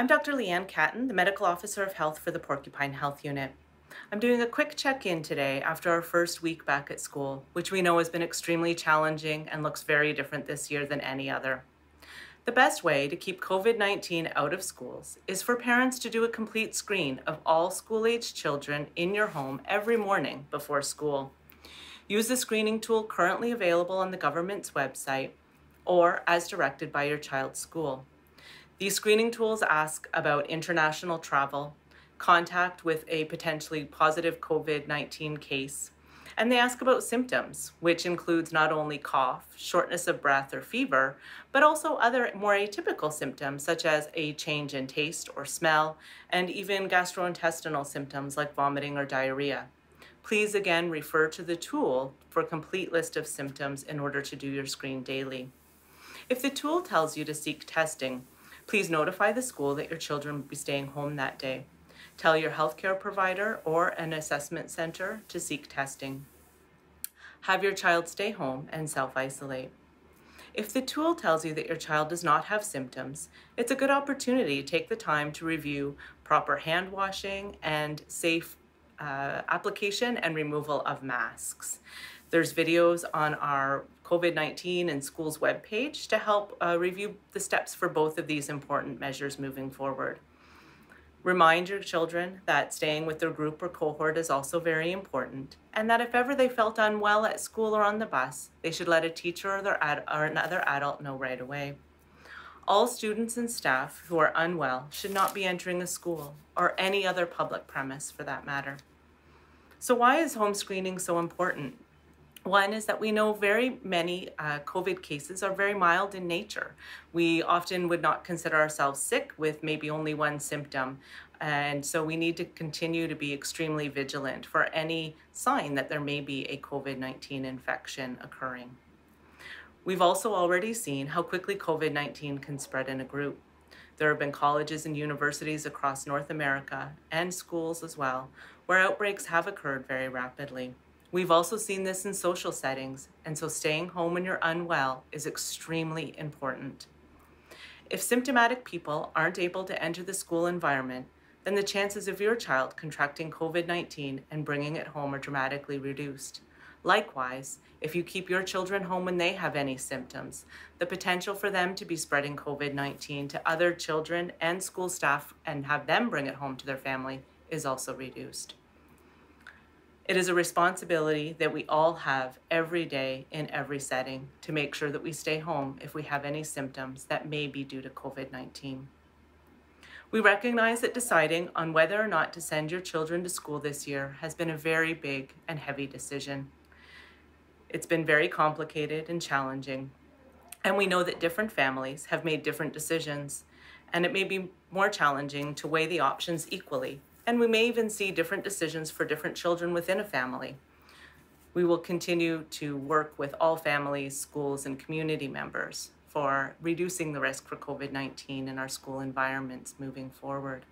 I'm Dr. Lianne Catton, the Medical Officer of Health for the Porcupine Health Unit. I'm doing a quick check-in today after our first week back at school, which we know has been extremely challenging and looks very different this year than any other. The best way to keep COVID-19 out of schools is for parents to do a complete screen of all school-aged children in your home every morning before school. Use the screening tool currently available on the government's website or as directed by your child's school. These screening tools ask about international travel, contact with a potentially positive COVID-19 case, and they ask about symptoms, which includes not only cough, shortness of breath, or fever, but also other more atypical symptoms such as a change in taste or smell, and even gastrointestinal symptoms like vomiting or diarrhea. Please again refer to the tool for a complete list of symptoms in order to do your screen daily. If the tool tells you to seek testing, Please notify the school that your children will be staying home that day. Tell your healthcare provider or an assessment center to seek testing. Have your child stay home and self-isolate. If the tool tells you that your child does not have symptoms, it's a good opportunity to take the time to review proper hand washing and safe uh, application and removal of masks. There's videos on our COVID-19 and schools webpage to help uh, review the steps for both of these important measures moving forward. Remind your children that staying with their group or cohort is also very important, and that if ever they felt unwell at school or on the bus, they should let a teacher or, their ad or another adult know right away. All students and staff who are unwell should not be entering a school or any other public premise for that matter. So why is home screening so important? One is that we know very many uh, COVID cases are very mild in nature. We often would not consider ourselves sick with maybe only one symptom. And so we need to continue to be extremely vigilant for any sign that there may be a COVID-19 infection occurring. We've also already seen how quickly COVID-19 can spread in a group. There have been colleges and universities across North America and schools as well, where outbreaks have occurred very rapidly. We've also seen this in social settings, and so staying home when you're unwell is extremely important. If symptomatic people aren't able to enter the school environment, then the chances of your child contracting COVID-19 and bringing it home are dramatically reduced. Likewise, if you keep your children home when they have any symptoms, the potential for them to be spreading COVID-19 to other children and school staff and have them bring it home to their family is also reduced. It is a responsibility that we all have every day in every setting to make sure that we stay home if we have any symptoms that may be due to COVID-19. We recognize that deciding on whether or not to send your children to school this year has been a very big and heavy decision. It's been very complicated and challenging, and we know that different families have made different decisions, and it may be more challenging to weigh the options equally and we may even see different decisions for different children within a family. We will continue to work with all families, schools, and community members for reducing the risk for COVID-19 in our school environments moving forward.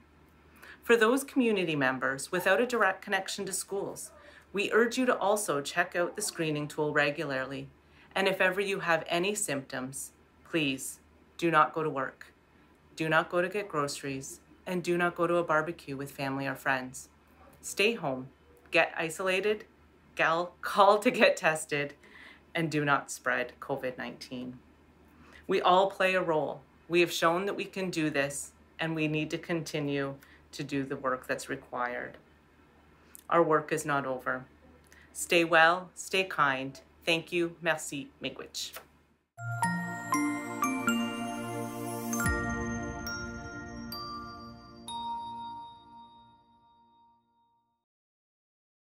For those community members without a direct connection to schools, we urge you to also check out the screening tool regularly. And if ever you have any symptoms, please do not go to work. Do not go to get groceries and do not go to a barbecue with family or friends. Stay home, get isolated, gal, call to get tested, and do not spread COVID-19. We all play a role. We have shown that we can do this, and we need to continue to do the work that's required. Our work is not over. Stay well, stay kind. Thank you. Merci. Miigwech.